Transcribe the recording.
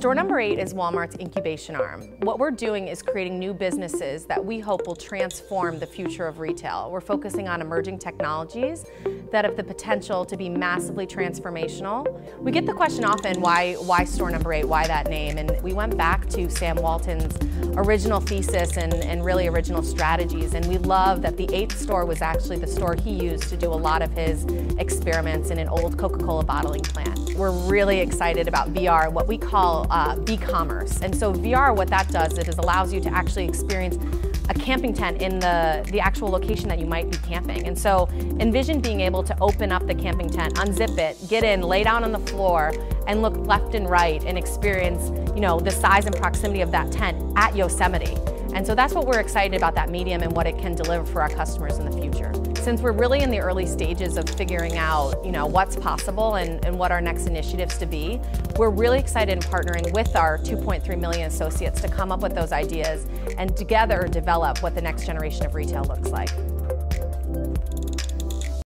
Store number eight is Walmart's incubation arm. What we're doing is creating new businesses that we hope will transform the future of retail. We're focusing on emerging technologies that have the potential to be massively transformational. We get the question often, why, why store number eight, why that name? And we went back to Sam Walton's original thesis and, and really original strategies. And we love that the eighth store was actually the store he used to do a lot of his experiments in an old Coca-Cola bottling plant. We're really excited about VR, what we call uh, V-commerce. And so VR, what that does is it allows you to actually experience a camping tent in the, the actual location that you might be camping. And so envision being able to open up the camping tent, unzip it, get in, lay down on the floor, and look left and right and experience, you know, the size and proximity of that tent at Yosemite. And so that's what we're excited about that medium and what it can deliver for our customers in the future. Since we're really in the early stages of figuring out, you know, what's possible and, and what our next initiatives to be, we're really excited in partnering with our 2.3 million associates to come up with those ideas and together develop what the next generation of retail looks like.